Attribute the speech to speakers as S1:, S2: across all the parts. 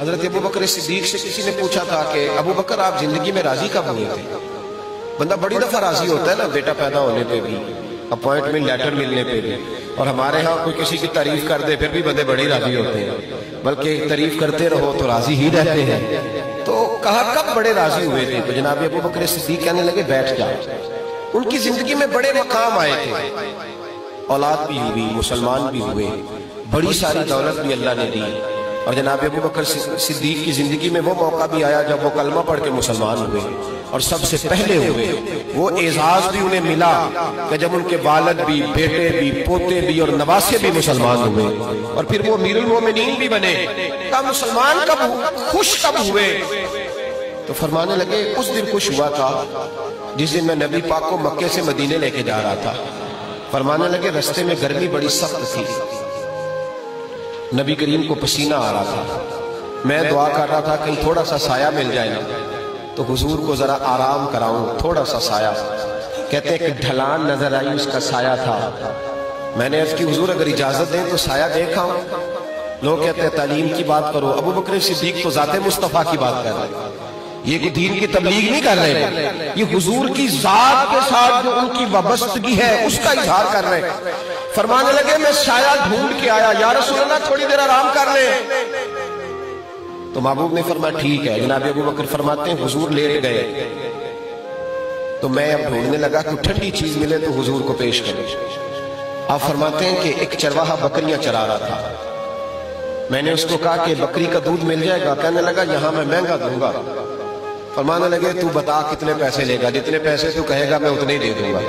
S1: हज़रत अबू बकर सिद्दीक से किसी ने पूछा था कि, अबू बकर, आप ज़िंदगी में राज़ी कब हुए थे? बंदा बड़ी दफ़ा राज़ी होता है ना, बेटा पैदा होने पे भी, अपॉइंटमेंट, लेटर मिलने पे भी। और हमारे यहाँ कोई किसी की तारीफ़ कर दे, फिर भी बंदे बड़े राज़ी होते हैं। बल्कि तारीफ़ करते रहो तो राज़ी ही रहते हैं। तो कहा, कब बड़े राज़ी हुए थे? तो जनाब अबू बकर सिद्दीक कहने लगे, बैठ जाओ उनकी ज़िंदगी में बड़े मकाम आए थे। औलाद भी हुई, मुसलमान भी हुए। बड़ी सारी दौलत भी अल्लाह ने दी। और जनाब अबू बकर सिद्दीक की ज़िंदगी में वो मौका भी आया जब वो कलमा पढ़ के मुसलमान हुए। और सबसे पहले हुए, वो एजाज भी उन्हें मिला कि जब उनके बालक भी, बेटे भी, पोते भी और नवासे भी मुसलमान हुए। और फिर वो मीरुल भी बने का मुसलमान कब खुश कब हुए? तो फरमाने लगे, उस दिन खुश हुआ था, जिस दिन मैं नबी पाक को मक्के से मदीने लेके जा रहा था। फरमाने लगे, रस्ते में गर्मी बड़ी सख्त थी। नबी करीम को पसीना आ रहा था। मैं दुआ कर रहा था कहीं थोड़ा सा साया मिल जाए। ना तो हुजूर को जरा आराम कराऊं, थोड़ा सा साया। कहते हैं कि ढलान नज़र आई, उसका साया था। मैंने अर्ज़ की, हुजूर, अगर इजाज़त दें तो साया देखा लोग कहते हैं, तालीम की बात करो। अबू बकर सिद्दीक तो जाते मुस्तफ़ा की बात कर रहे हैं। ये कोई दीन की तबलीग नहीं कर रहे ये हुजूर की जात के साथ जो उनकी वाबस्तगी है, उसका इजहार कर रहे फरमाने लगे, मैं साया ढूंढ के आया। यार सुनना थोड़ी देर आराम कर ले। तो महबूब ने फरमाया, ठीक है। जनाब अबू बकर फरमाते हैं, हुजूर लेट गए। तो मैं अब ढूँढने लगा कि ठंडी चीज़ मिले तो हुजूर को पेश करें। आप फरमाते हैं कि एक चरवाहा बकरियाँ चरा रहा था। मैंने उसको कहा कि बकरी का दूध मिल जाएगा। कहने लगा, यहाँ मैं महँगा दूँगा। फरमाने लगे, तू बता कितने पैसे लेगा? जितने पैसे तू कहेगा, मैं उतने ही दे दूँगा।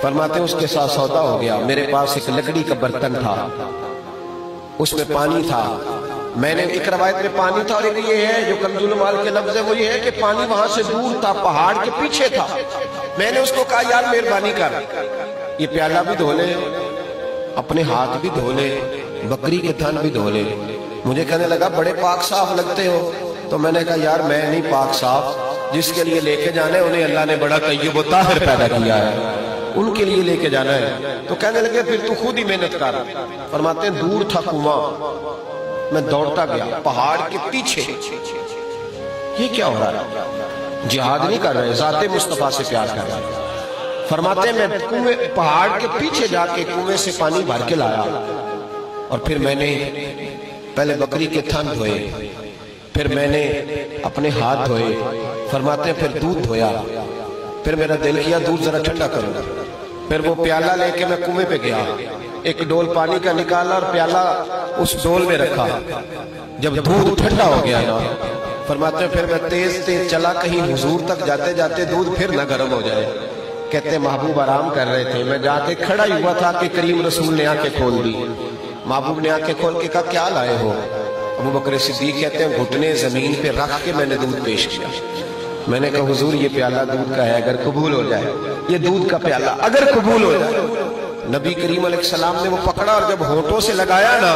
S1: फरमाते उसके साथ सौदा हो गया। मेरे पास एक लकड़ी का बर्तन था। उसमें पानी था। मैंने, एक रवायत में पानी था और एक ये है, जो कंजुल माल के लफ्ज है, वो ये है कि पानी वहाँ से दूर था, पहाड़ के पीछे था। मैंने उसको कहा, यार, मेहरबानी कर। ये प्याला भी धो ले, अपने हाथ भी धो ले, बकरी के थन भी धो ले। मुझे कहने लगा, बड़े पाक साफ़ लगते हो। तो मैंने कहा, यार, मैं नहीं, पाक साफ़ जिसके लिए लेके जाने उन्हें अल्लाह ने बड़ा तय्यब ताहिर पैदा किया है। उनके लिए लेके जाना है। तो कहने लगे, फिर तू खुद ही मेहनत कर। फरमाते हैं, दूर था कुआ। मैं दौड़ता गया, पहाड़ के पीछे। ये क्या हो रहा है? जिहाद नहीं कर रहे, जाते मुस्तफ़ा से प्यार कर रहे फरमाते मैं कुएँ, पहाड़ के पीछे जाके कुएँ से पानी भर के लाया। और फिर मैंने, पहले बकरी के थन धोए फिर मैंने अपने हाथ धोए। फरमाते फिर दूध धोया। फिर मेरा दिल किया, दूध जरा ठंडा करो। फिर वो प्याला लेके मैं कुएँ पे गया। एक डोल पानी का निकाला और प्याला उस डोल में रखा। जब दूध ठंडा हो गया ना, फरमाते फिर मैं तेज तेज चला, कहीं हुजूर तक जाते जाते दूध फिर ना गर्म हो जाए। कहते, महबूब आराम कर रहे थे। मैं जाके खड़ा ही हुआ था कि करीम रसूल ने आके खोल दी। महबूब ने आके खोल के कहा, क्या लाए हो? अबू बकर सिद्दीक कहते हैं, घुटने ज़मीन पे रख के मैंने दूध पेश किया। मैंने कहा, हुजूर, ये प्याला दूध का है, अगर कबूल हो जाए, ये दूध का प्याला अगर कबूल हो जाए। नबी करीम सलाम ने वो पकड़ा और जब होठों से लगाया ना,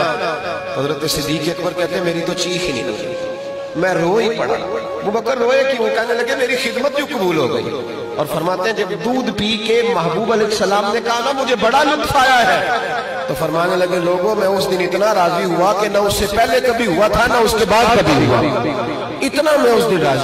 S1: हज़रत सिद्दीक अकबर कहते हैं, मेरी तो चीख ही नहीं निकली मैं रो ही पड़ा। वो बकर रोए क्यों? कहने लगे, मेरी खिदमत क्यों कबूल हो गई? और फरमाते हैं, जब दूध पी के महबूब सलाम ने कहा ना, मुझे बड़ा लुत्फ आया है। तो फरमाने लगे, लोगों, मैं उस दिन इतना राज़ी हुआ कि ना उससे पहले कभी हुआ था, ना उसके बाद कभी हुआ। इतना मैं उस दिन राज़ी